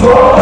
Jesus.